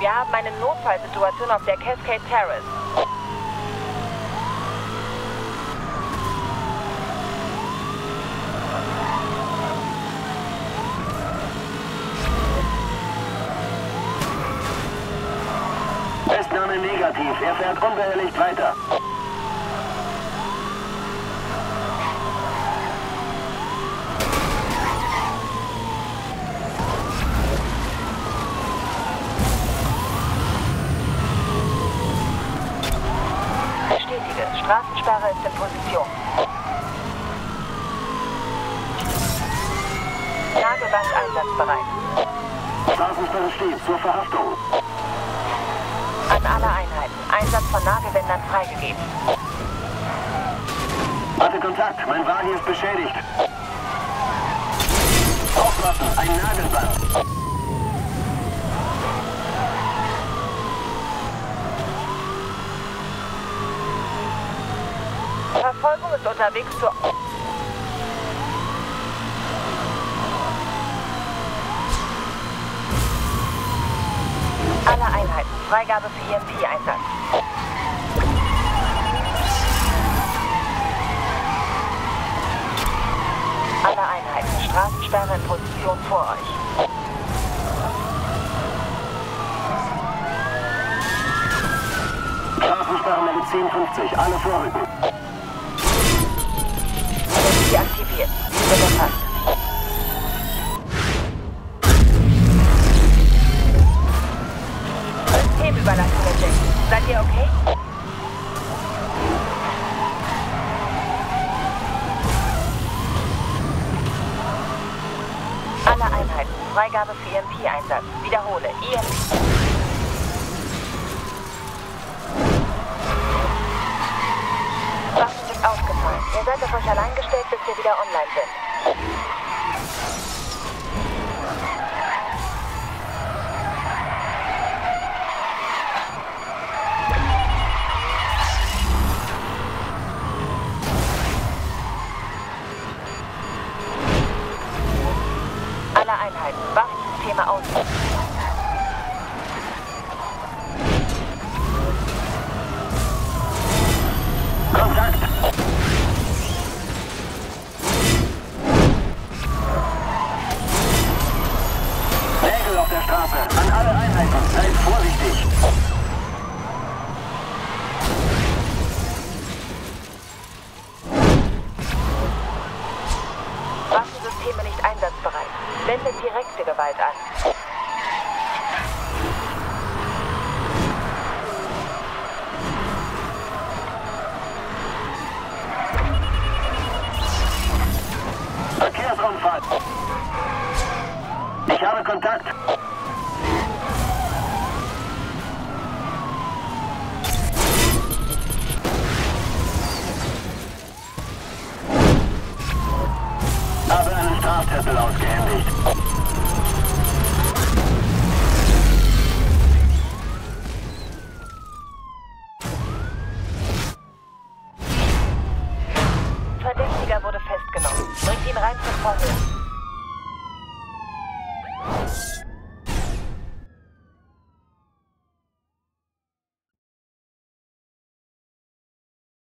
Wir haben eine Notfallsituation auf der Cascade Terrace. Festnahme negativ. Er fährt unbehelligt weiter. Straßensperre ist in Position. Nagelband einsatzbereit. Straßensperre steht zur Verhaftung. An alle Einheiten. Einsatz von Nagelbändern freigegeben. Hatte Kontakt. Mein Wagen ist beschädigt. Aufpassen. Ein Nagelband. Verfolgung ist unterwegs zur... Alle Einheiten. Freigabe für EMP-Einsatz. Alle Einheiten. Straßensperre in Position vor euch. Straßensperre Medizin 50. Alle vorrücken. EMP aktiviert. Wird erfasst. Systemüberlastung. Seid ihr okay? Alle Einheiten. Freigabe für EMP-Einsatz. Wiederhole. EMP. Waffen sind ausgefallen. Ihr seid auf euch allein wieder online sind. Alle Einheiten. Waffensysteme aus. Waffensysteme nicht einsatzbereit. Wendet direkte Gewalt an. Verkehrsunfall. Ich habe Kontakt. 맞 아.